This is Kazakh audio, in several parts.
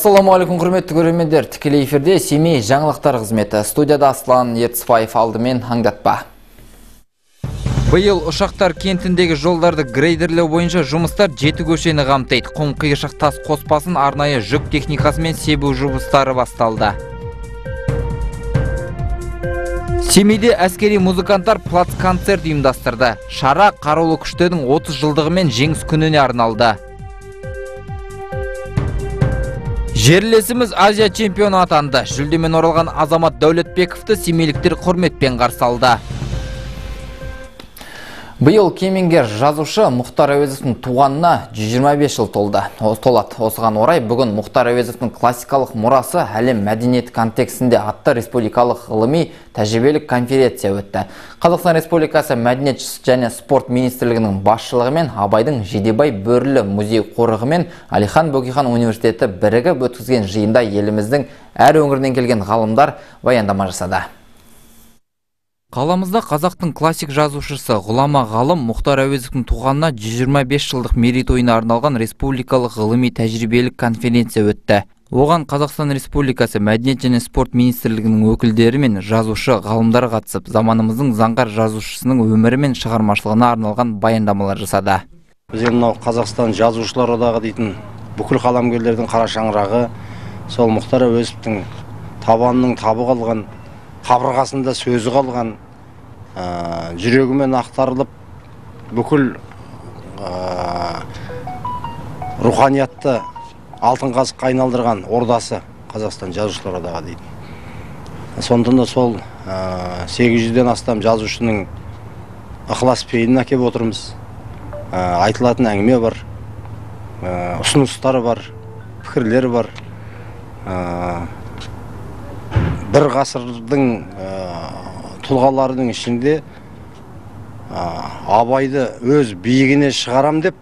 Ассаламу құрметті көрермендер. Тікелей эфирде Семей жаңалықтар қызметі. Студияда Аслан Ертісбаев алдымен аңдатпа. Бұйыл ұшақтар кентіндегі жолдарды грейдерлеу бойынша жұмыстар жеті көшені қамтиды. Құм қиыршық тас қоспасын арнайы жүк техникасымен себу жұмыстары басталды. Семейде әскери музыканттар плац концерт ұйымдастырды. Шара қарулы күштердің 30 жылдығы мен жеңіс күніне арналды. Жерлесіміз Азия чемпионы атанды. Жүлдемен оралған Азамат Дәулетбековті семейліктер құрметпен қарсы алды. Биыл кемеңгер жазушы Мұхтар Әуезовтің туғанына 125 жыл толды. Толады. Осыған орай бүгін Мұхтар Әуезовтің классикалық мұрасы әлем мәдениет контекстінде атты республикалық ғылыми тәжірибелік конференция өтті. Қазақстан Республикасы мәдениет және спорт министрлігінің басшылығымен Абайдың Жидебай бөрілі музей қорығы мен Алихан Бөкейхан университеті бірігіп өткізген жиында еліміздің әр өңірінен келген ғалымдар баяндама жасады. Қаламызда қазақтың классик жазушысы ғұлама ғалым Мұхтар Әуезовтің туғанына 125 жылдық мерейтойына арналған республикалық ғылыми тәжірибелік конференция өтті. Оған Қазақстан Республикасы Мәдениет және спорт министрлігінің өкілдері мен жазушы ғалымдар қатысып, заманымыздың заңғар жазушысының өмірі мен шығармашылығына арналған баяндамалар жасады. Біз мынау Қазақстан жазушылар одағы дейтін бүкіл қаламгерлердің қара шаңырағы сол Мұхтар Әуезовтің табанының табы қалған қабырғасында сөзі қалған ә, жүрегімен ақтарылып бүкіл ә, руханиятты алтын қазыққа айналдырған ордасы қазақстан жазушылар одағы дейді. Сондықтан да сол ә, 800-ден астам жазушының ықылас пейілін әкеп отырмыз. Ә, айтылатын әңгіме бар ә, ұсыныстары бар пікірлер бар. Бір ғасырдың ә, тұлғаларының ішінде абайды өз биігіне шығарам деп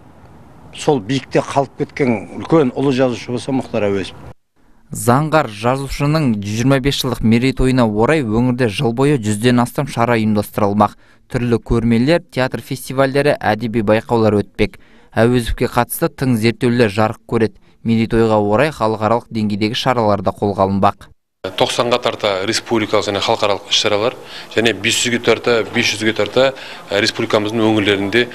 сол биікте қалып кеткен үлкен ұлы жазушы болса мұхтар әуезов. Заңғар жазушының 125 жылдық мерейтойына орай өңірде жыл бойы жүзден астам шара ұйымдастырылмақ. Түрлі көрмелер театр фестивальдері әдеби байқаулар өтпек. Әуезовке қатысты тың зерттеулер жарық көреді. Мерейтойға орай халықаралық деңгейдегі шаралар да қолға алынбақ. Тоқсанға тарта республикалық және халықаралық іс шаралар және бес жүзге тарта бес жүзге тарта республикамыздың өңірлерінде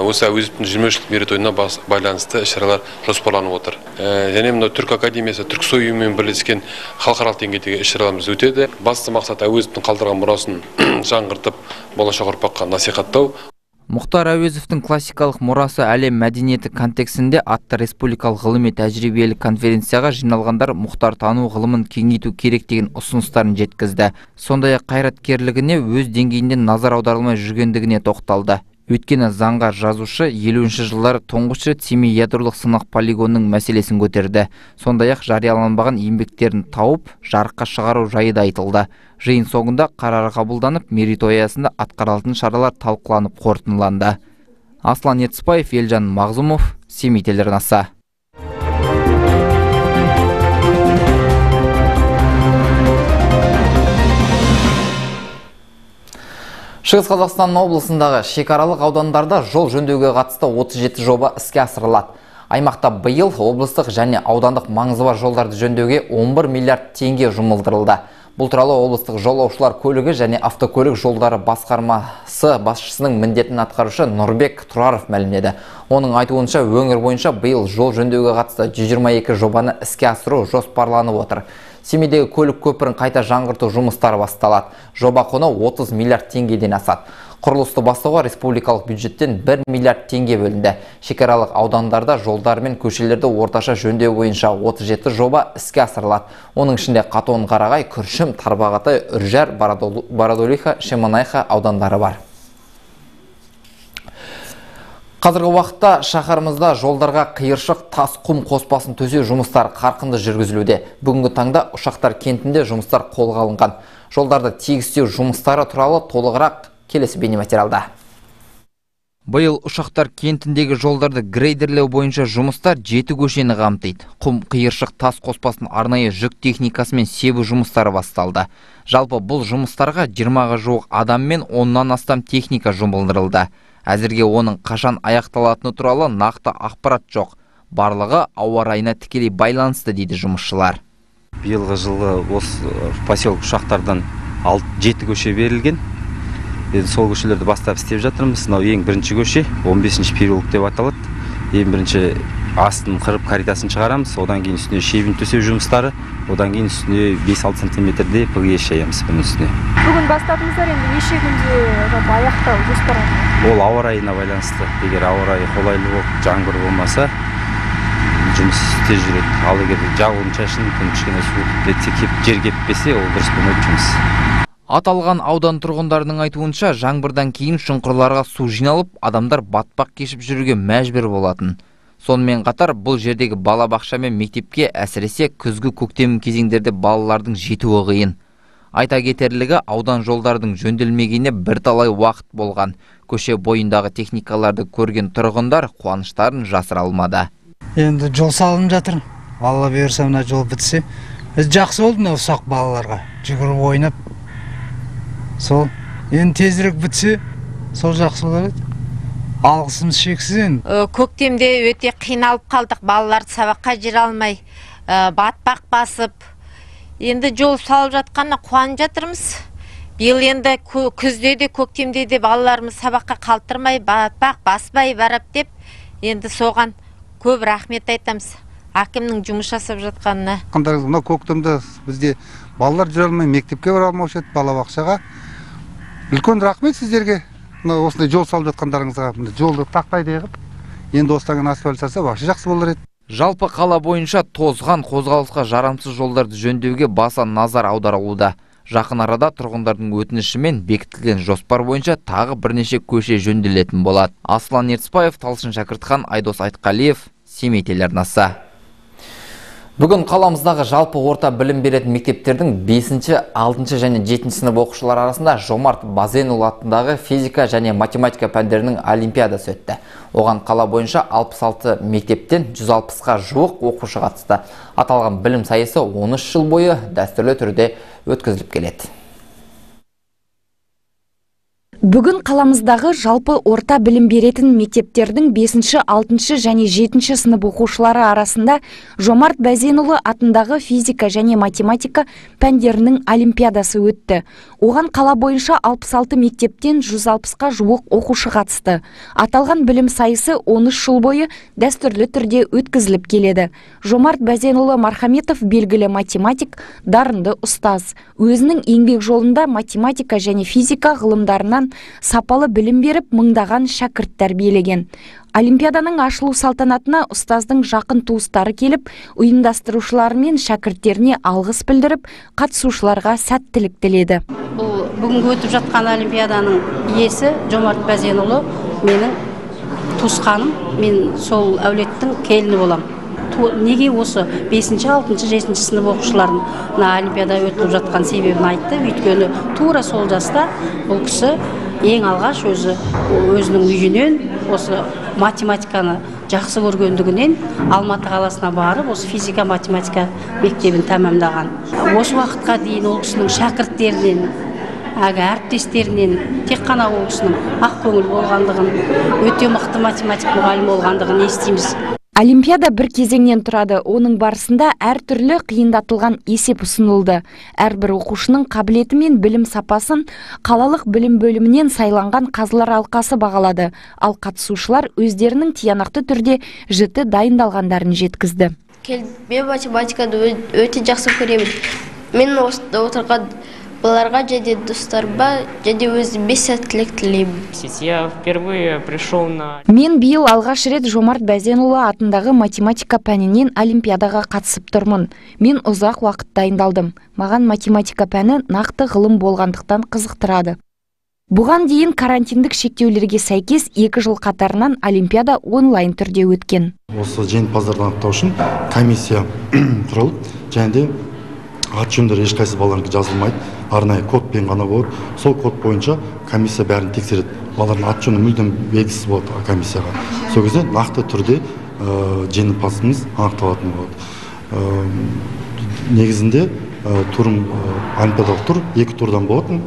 осы әуезовтің жиырма жылдық мерейтойына байланысты іс шаралар жоспарланып отыр. Және мынау түркі академиясы түрксой ұйымымен бірлескен халықаралық деңгейдегі іс шараларымыз өтеді. Басты мақсат әуезовтің қалдырған мұрасын жаңғыртып болашақ ұрпаққа насихаттау. Мұхтар әуезовтің классикалық мұрасы әлем мәдениеті контексінде атты республикалық ғылыми тәжірибелік конференцияға жиналғандар мұхтар тану ғылымын кеңейту керек деген ұсыныстарын жеткізді. Сондай ақ қайраткерлігіне өз деңгейінде назар аударылмай жүргендігіне тоқталды. Өйткені заңғар жазушы елуінші жылдары тұңғыш рет семей ядролық сынақ полигонының мәселесін көтерді. Сондай ақ жарияланбаған еңбектерін тауып жарыққа шығару жайы да айтылды. Жиын соңында қарар қабылданып мерейтой аясында атқарылатын шаралар талқыланып қорытындыланды. Аслан етісбаев елжан мағзұмов семей телеарнасы. Шығыс Қазақстан облысындағы шекаралық аудандарда жол жөндеуге қатысты 37 жоба іске асырылады. Аймақта биыл облыстық және аудандық маңызы бар жолдарды жөндеуге 11 миллиард теңге жұмылдырылды. Бұл туралы облыстық жолаушылар көлігі және автокөлік жолдары басқармасы басшысының міндетін атқарушы Нұрбек Тұраров мәлімдеді. Оның айтуынша өңір бойынша биыл жол жөндеуге қатысты 122 жобаны іске асыру жоспарланып отыр семейдегі көлік көпірін қайта жаңғырту жұмыстары басталады. Жоба құны 30 миллиард теңгеден асады. Құрылысты бастауға республикалық бюджеттен 1 миллиард теңге бөлінді. Шекаралық аудандарда жолдар мен көшелерді орташа жөндеу бойынша 37 жоба іске асырылады. Оның ішінде қатон қарағай күршім тарбағатай үржар бородулиха шемонайха аудандары бар. Қазіргі уақытта шаһарымызда жолдарға қиыршық тас құм қоспасын төсеу жұмыстары қарқынды жүргізілуде. Бүгінгі таңда ұшақтар кентінде жұмыстар қолға алынған. Жолдарды тегістеу жұмыстары туралы толығырақ келесі бейнематериалда. Биыл ұшақтар кентіндегі жолдарды грейдерлеу бойынша жұмыстар жеті көшені қамтиды. Құм қиыршық тас қоспасын арнайы жүк техникасымен себу жұмыстары басталды. Жалпы бұл жұмыстарға 20-ға жуық адам мен оннан астам техника жұмылдырылды әзірге оның қашан аяқталатыны туралы нақты ақпарат жоқ. Барлығы ауа райына тікелей байланысты дейді жұмысшылар. Биылғы жылы осы поселок ұшақтардан жеті көше берілген. Енді сол көшелерді бастап істеп жатырмыз. Мынау ең бірінші көше 15 переулок деп аталады. Ең бірінші астын қырып каритасын шығарамыз. Одан кейін үстіне шебін төсеу жұмыстары одан кейін үстіне 5-6 сантиметрде пгс шаямыз бұның үстіне. Бүгін бастадыңыздар енді неше күнде жалпы аяқтау жоспарланған ол ауа райына байланысты егер ауа райы қолайлы болып жаңбыр болмаса жұмыс тез жүреді. Ал егер жауын шашын күн кішкене суытып кетсе кеп жер кеппесе ол дұрыс болмайды жұмыс. Аталған аудан тұрғындарының айтуынша жаңбырдан кейін шұңқырларға су жиналып адамдар батпақ кешіп жүруге мәжбүр болатын. Сонымен қатар бұл жердегі балабақша мен мектепке әсіресе күзгі көктем кезеңдерде балалардың жетуі қиын. Айта кетерлігі аудан жолдардың жөнделмегеніне бірталай уақыт болған. Көше бойындағы техникаларды көрген тұрғындар қуаныштарын жасыра алмады. Енді жол салынып жатыр алла бұйырса мына жол бітсе. Жақсы болды мына ұсақ балаларға. Жүгіріп ойнап. Сол. Енді тезірек бітсе сол жақсы болар еді алғысымыз шексіз енді. Көктемде өте қиналып қалдық. Балаларды сабаққа жібере алмай батпақ басып. Енді жол салып жатқанына қуанып жатырмыз. Биыл енді күзде де көктемде де балаларымыз сабаққа қалдырмай батпақ баспай барып деп енді соған көп рахмет айтамыз. Әкімнің жұмыс жасап жатқанына. Мынау көктемде бізде балалар жүре алмай мектепке бара алмаушы еді балабақшаға. Үлкен рахмет сіздерге. Мына осындай жол салып жатқандарыңызға мына жолды тақтайдай қылып енді осыдан кейін асфальт салса вообще жақсы болар еді. Жалпы қала бойынша тозған қозғалысқа жарамсыз жолдарды жөндеуге баса назар аударылуда. Жақын арада тұрғындардың өтінішімен бекітілген жоспар бойынша тағы бірнеше көше жөнделетін болады аслан ертісбаев талшын шәкіртхан айдос айтқалиев семей телеарнасы Бүгін қаламыздағы жалпы орта білім беретін мектептердің 5 6 және 7 сынып оқушылары арасында Жомарт Базенұлы атындағы физика және математика пәндерінің олимпиадасы өтті. Оған қала бойынша 66 мектептен 160-қа жуық оқушы қатысты. Аталған білім сайысы 13 жыл бойы дәстүрлі түрде өткізіліп келеді. Бүгін қаламыздағы жалпы орта білім беретін мектептердің 5, 6 және 7 сынып оқушылары арасында Жомарт Бәзенұлы атындағы физика және математика пәндерінің олимпиадасы өтті. Оған қала бойынша 66 мектептен 160-қа жуық оқушы қатысты. Аталған білім сайысы 13 жыл бойы дәстүрлі түрде өткізіліп келеді. Жомарт Бәзенұлы Мархаметов белгілі математик, дарынды ұстаз. Өзінің еңбек жолында математика және физика ғылымдарынан сапалы білім беріп мыңдаған шәкірт тәрбиелеген. Олимпиаданың ашылу салтанатына ұстаздың жақын туыстары келіп ұйымдастырушылары мен шәкірттеріне алғыс білдіріп қатысушыларға сәттілік тіледі. Бұл бүгінгі өтіп жатқан олимпиаданың иесі жомарт бәзенұлы менің туысқаным. Мен сол әулеттің келіні боламын неге осы бесінші алтыншы жетінші сынып оқушыларын мына олимпиада өтіп жатқан себебін айтты. Өйткені тура сол жаста бұл кісі ең алғаш өзі өзінің үйінен осы математиканы жақсы көргендігінен алматы қаласына барып осы физика математика мектебін тәмамдаған. Осы уақытқа дейін ол кісінің шәкірттерінен әлгі әріптестерінен тек қана ол кісінің ақкөңіл болғандығын өте мықты математик мұғалім болғандығын естиміз. Олимпиада бір кезеңнен тұрады. Оның барысында әртүрлі қиындатылған есеп ұсынылды. Әрбір оқушының қабілеті мен білім сапасын қалалық білім бөлімінен сайланған қазылар алқасы бағалады. Ал қатысушылар өздерінің тиянақты түрде жіті дайындалғандарын жеткізді. Мен математиканы өте жақсы көремін. Мен осында отырған балаларға және достарыма және өзіме сәттілік тілеймін. Я впервые пришел на мен биыл алғаш рет жомарт бәзенұлы атындағы математика пәнінен олимпиадаға қатысып тұрмын. Мен ұзақ уақыт дайындалдым. Маған математика пәні нақты ғылым болғандықтан қызықтырады. Бұған дейін карантиндік шектеулерге сәйкес екі жыл қатарынан олимпиада онлайн түрде өткен. Осы жеңімпаздарды анықтау үшін комиссия құрылып және де аты жөндері ешқайсы балалардың жазылмайды арнайы кодпен ғана болады сол код бойынша комиссия бәрін тексереді балалардың аты жөні мүлдем белгісіз болады комиссияға сол кезде нақты түрде жеңімпазымыз анықталатын болады негізінде турым олимпиадалық тур екі турдан болатын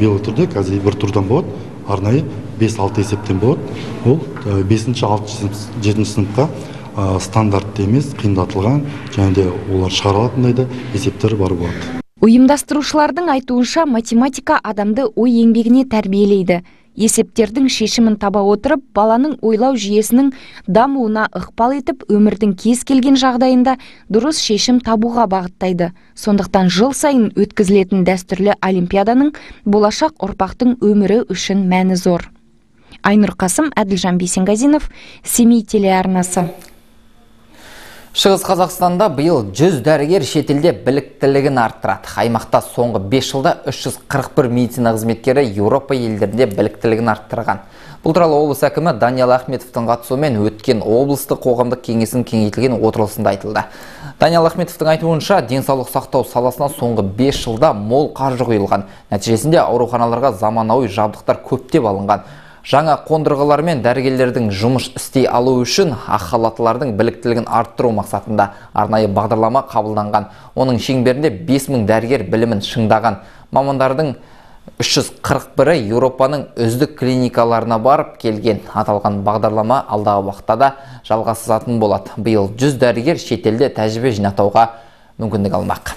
биылғы түрде қазір бір турдан болады арнайы бес алты есептен болады ол бесінші алтыншы жетінші сыныпқа стандартты емес қиындатылған және де олар шығара алатындай да есептер бар болады ұйымдастырушылардың айтуынша математика адамды ой еңбегіне тәрбиелейді. Есептердің шешімін таба отырып баланың ойлау жүйесінің дамуына ықпал етіп өмірдің кез келген жағдайында дұрыс шешім табуға бағыттайды. Сондықтан жыл сайын өткізілетін дәстүрлі олимпиаданың болашақ ұрпақтың өмірі үшін мәні зор. Айнұр қасым әділжан бейсенғазинов семей телеарнасы. Шығыс Қазақстанда биыл 100 дәрігер шетелде біліктілігін арттырады. Аймақта соңғы 5 жылда 341 медицина қызметкері Еуропа елдерінде біліктілігін арттырған. Бұл туралы облыс әкімі Даниал Ахметовтың қатысуымен өткен облыстық қоғамдық кеңесінің кеңейтілген отырысында айтылды. Даниал Ахметовтың айтуынша денсаулық сақтау саласына соңғы 5 жылда мол қаржы құйылған. Нәтижесінде ауруханаларға заманауи жабдықтар көптеп алынған жаңа қондырғылар мен дәрігерлердің жұмыс істей алу үшін ақ халаттылардың біліктілігін арттыру мақсатында арнайы бағдарлама қабылданған. Оның шеңберінде 5000 дәрігер білімін шыңдаған. Мамандардың 341-і Еуропаның үздік клиникаларына барып келген. Аталған бағдарлама алдағы уақытта да жалғасатын болады. Биыл 100 дәрігер шетелде тәжірибе жинақтауға мүмкіндік алмақ.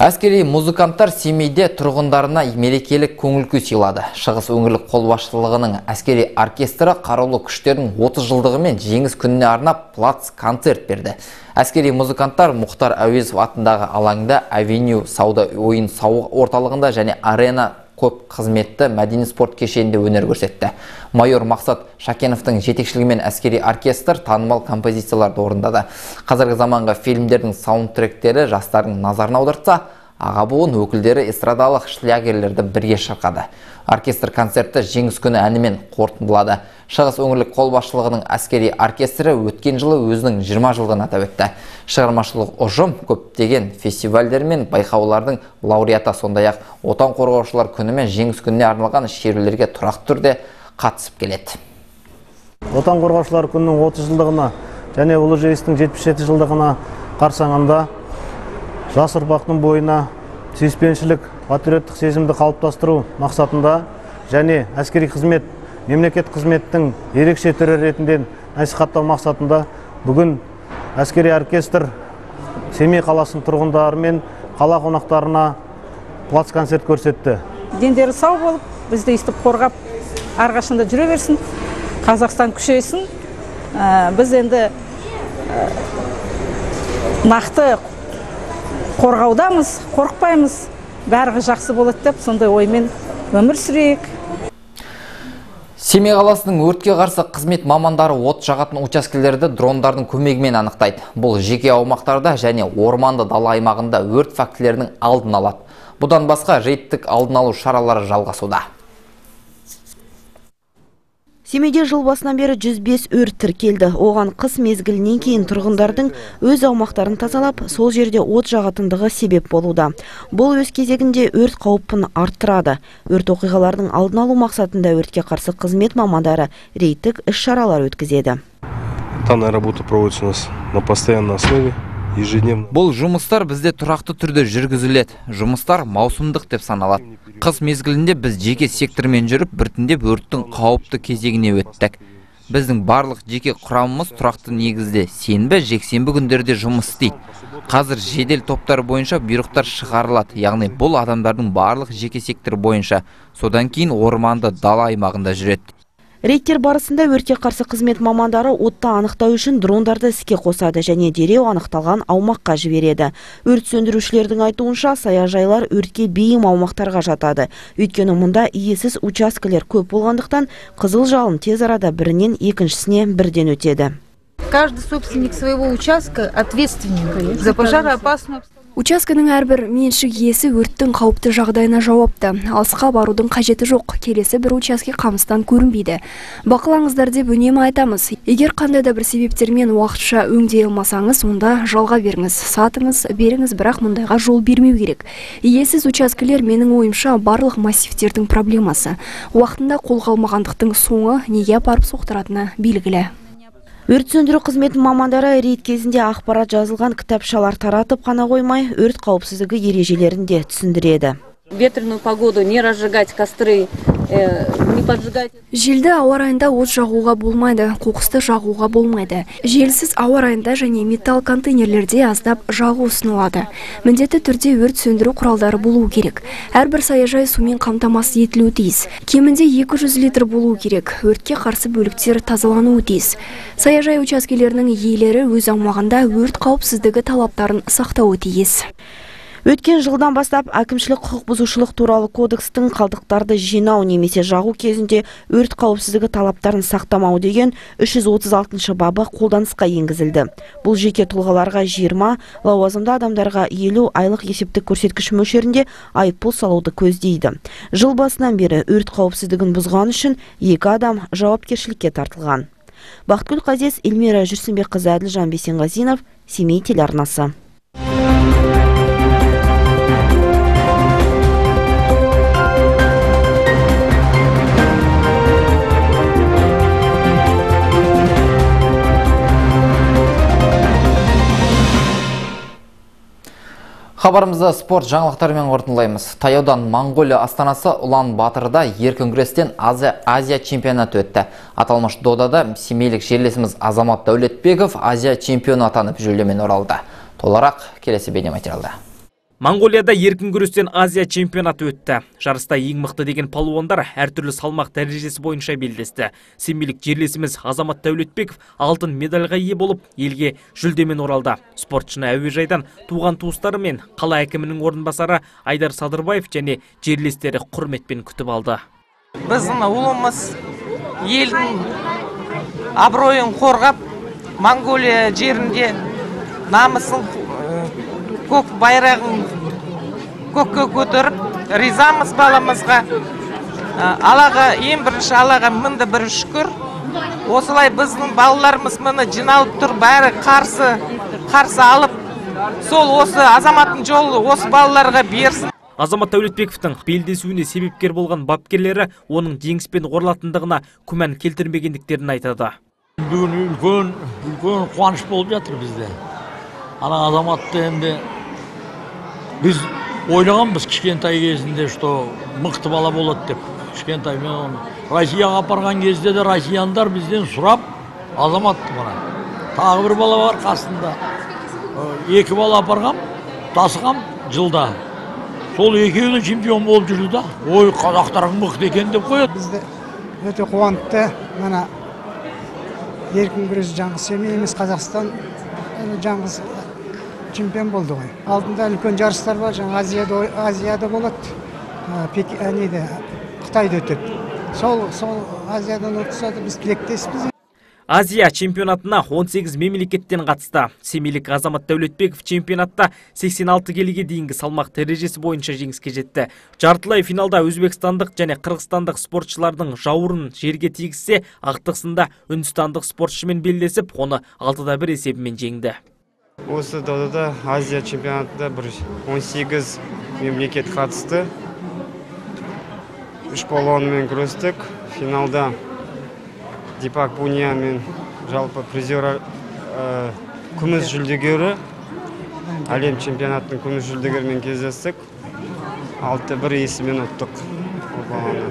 Әскери музыканттар Семейде тұрғындарына мерекелік көңіл күй сыйлады. Шығыс өңірлік қолбасшылығының әскери оркестрі қарулы күштердің 30 жылдығы мен жеңіс күніне арнап плац концерт берді. Әскери музыканттар Мұхтар Әуезов атындағы алаңда Авеню сауда ойын сауық орталығында және арена көп қызметті мәдени спорт кешенінде өнер көрсетті. Майор Мақсат Шакеновтың жетекшілігімен әскери оркестр танымал композицияларды орындады. Қазіргі заманғы фильмдердің саундтректері жастардың назарын аудартса, аға буын өкілдері эстрадалық шлягерлерді бірге шырқады. Оркестр концертті жеңіс күні әнімен қорытындылады. Шығыс өңірлік қолбасшылығының әскери оркестрі өткен жылы өзінің 20 жылдығын атап өтті. Шығармашылық ұжым көптеген фестивальдер мен байқаулардың лауреаты сондай ақ отан қорғаушылар күні мен жеңіс күніне арналған шерулерге тұрақты түрде қатысып келеді. Отан қорғаушылар күнінің 30 жылдығына және ұлы жеңістің 77 жылдығына қарсаңында жас ұрпақтың бойына сүйіспеншілік патриоттық сезімді қалыптастыру мақсатында және әскери қызмет мемлекет қызметтің ерекше түрі ретінде насихаттау мақсатында бүгін әскери оркестр семей қаласының тұрғындары мен қала қонақтарына плац концерт көрсетті. Дендері сау болып бізді өйстіп қорғап әрқашанда жүре берсін қазақстан күшейсін. Ә, біз енді ә, нақты қорғаудамыз қорықпаймыз бәрі жақсы болады деп сондай оймен өмір сүрейік Семей қаласының өртке қарсы қызмет мамандары от жағатын учаскелерді дрондардың көмегімен анықтайды. Бұл жеке аумақтарда және орманды дала аймағында өрт фактілерінің алдын алады. Бұдан басқа рейдтік алдын алу шаралары жалғасуда. Семейде жыл басынан бері 105 өрт тіркелді. Оған қыс мезгілінен кейін тұрғындардың өз аумақтарын тазалап, сол жерде от жағатындығы себеп болуда. Бұл өз кезегінде өрт қауіпін арттырады. Өрт оқиғалардың алдын алу мақсатында өртке қарсы қызмет мамандары рейдтік іс-шаралар өткізеді. Данная работа проводится у нас на постоянной основе бұл жұмыстар бізде тұрақты түрде жүргізіледі. Жұмыстар маусымдық деп саналады. Қыс мезгілінде біз жеке сектормен жүріп біртіндеп өрттің қауіпті кезегіне өттік. Біздің барлық жеке құрамымыз тұрақты негізде. Сенбі жексенбі күндерде жұмыс істейді. Қазір жедел топтар бойынша бұйрықтар шығарылады. Яғни бұл адамдардың барлық жеке сектор бойынша. Содан кейін орманды дала аймағында жүреді. Рейдтер барысында өртке қарсы қызмет мамандары отты анықтау үшін дрондарды іске қосады және дереу анықталған аумаққа жібереді. Өрт сөндірушілердің айтуынша саяжайлар өртке бейім аумақтарға жатады. Өйткені мұнда иесіз учаскелер көп болғандықтан қызыл жалын тез арада бірінен екіншісіне бірден өтеді. Каждый собственник своего участка ответственен за пожароопасную учаскенің әрбір меншік иесі өрттің қауіпті жағдайына жауапты. Алысқа барудың қажеті жоқ. Келесі бір учаске қамыстан көрінбейді. Бақылаңыздар деп үнемі айтамыз. Егер қандай да бір себептермен уақытша өңдей алмасаңыз онда жалға беріңіз сатыңыз беріңіз бірақ мұндайға жол бермеу керек. Иесіз учаскелер менің ойымша барлық массивтердің проблемасы. Уақытында қолға алмағандықтың соңы неге апарып соқтыратыны белгілі. Өрт сөндіру қызметінің мамандары рейд кезінде ақпарат жазылған кітапшалар таратып қана қоймай өрт қауіпсіздігі ережелерін де түсіндіреді. Ветреную погоду не разжигать костры не поджигать. желді ауа райында от жағуға болмайды қоқысты жағуға болмайды. Желсіз ауа райында және металл контейнерлерде аздап жағу ұсынылады. Міндетті түрде өрт сөндіру құралдары болуы керек. Әрбір саяжай сумен қамтамасыз етілуі тиіс. Кемінде 200 литр болуы керек. Өртке қарсы бөліктер тазалануы тиіс. Саяжай учаскелерінің иелері өз аумағында өрт қауіпсіздігі талаптарын сақтауы тиіс. Өткен жылдан бастап әкімшілік құқық бұзушылық туралы кодекстің қалдықтарды жинау немесе жағу кезінде өрт қауіпсіздігі талаптарын сақтамау деген 336 бабы қолданысқа енгізілді. Бұл жеке тұлғаларға 20, лауазымды адамдарға 50 айлық есептік көрсеткіш мөлшерінде айыппұл салуды көздейді. Жыл басынан бері өрт қауіпсіздігін бұзған үшін екі адам жауапкершілікке тартылған. Бақытгүл Қазес, Эльмира Жүрсінбекқызы Әділжан Бейсенғазинов, Семей телеарнасы. Хабарымызды спорт жаңалықтарымен қорытындылаймыз. Таяудан Монголия астанасы Улан Батырда еркін күрестен Азия, чемпионаты өтті. Аталмыш додада семейлік жерлесіміз Азамат Дәулетбеков Азия чемпионы атанып жүлдемен оралды. Толарақ келесі бейнематериалда. Монголияда еркін күрестен Азия чемпионаты өтті. Жарыста ең мықты деген палуандар әртүрлі салмақ дәрежесі бойынша белдесті. Семейлік жерлесіміз Азамат Дәулетбеков алтын медальға ие болып, елге жүлдемен оралды. Спортшыны әуежайдан туған туыстары мен қала әкімінің орынбасары Айдар Садырбаев және жерлестері құрметпен күтіп алды. Біздің ұлымыз елдің абыройын қорғап, Монголия жерінде намысын көк байрағын көкке көтеріп ризамыз баламызға аллаға ең бірінші аллаға мінді бір шүкір осылай біздің балаларымыз міне жиналып тұр бәрі қарсы қарсы алып сол осы азаматтың жолы осы балаларға берсін Азамат Дәулетбековтың белдесуіне себепкер болған бапкерлері оның жеңіспен оралатындығына күмән келтірмегендіктерін айтады. Бүгін үлкен үлкен қуаныш болып жатыр бізде. Ана азаматты енді біз ойлағанбыз кішкентай кезінде что мықты бала болады деп. Кішкентай мен оны россияға апарған кезде де россияндар бізден сұрап азаматты мына тағы бір бала бар қасында екі бала апарғам тасығам жылда. Сол екеуі де чемпион болып жүрді да ой қазақтар мықты екен деп қояды. Бізді өте қуантты. Мына еркін күрес жаңғыз семейіміз қазақстан жаңғыз чемпион болды ғой алдында үлкен жарыстар бар жаңа азияда азияда болады неде қытайда өтеді сол сол азиядан өтсе біз тілектеспіз Азия чемпионатына 18 мемлекеттен қатысты. Семейлік Азамат Дәулетбеков чемпионатта 86 келіге дейінгі салмақ дәрежесі бойынша жеңіске жетті. Жартылай финалда өзбекстандық және қырғызстандық спортшылардың жауырын жерге тигізсе, ақтықсында үндістандық спортшымен белдесіп, оны 6-да 1 есебімен жеңді. Осы додада Азия чемпионатында бір 18 мемлекет қатысты. Үш балуанмен күрестік. Финалда Дипак Буния мен жалпы призер күміс жүлдегері әлем чемпионатының күміс жүлдегерімен кездестік. Алты бір есімен ұттық бұл баланы.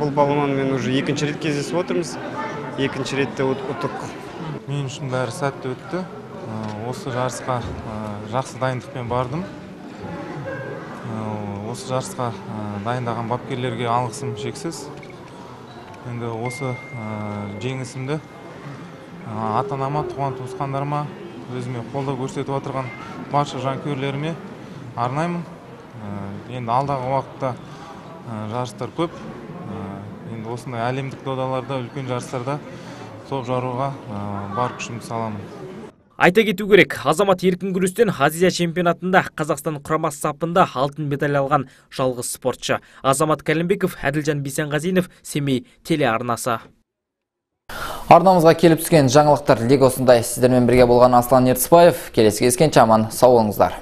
Бұл балуанмен уже екінші рет кездесіп отырмыз. Екінші ретте ұттық. Мен үшін бәрі сәтті өтті. Осы жарысқа жақсы дайындықпен бардым. Осы жарысқа дайындаған бапкерлерге алғысым шексіз. Енді осы жеңісімді ата анама, туған туысқандарыма, өзіме қолдау көрсетіп отырған барша жанкүйерлеріме арнаймын. Енді алдағы уақытта жарыстар көп. Енді осындай әлемдік додаларда, үлкен жарыстарда топ жаруға бар күшімді саламын. Айта кету керек, Азамат еркін күрестен Азия чемпионатында Қазақстан құрамасы сапында алтын медаль алған жалғыз спортшы. Азамат Кәлімбеков, Әділжан Бейсенғазинов, Семей телеарнасы. Арнамызға келіп түскен жаңалықтар легі осындай сіздермен бірге болған Аслан Ертісбаев. Келесі кездескенше аман сау болыңыздар.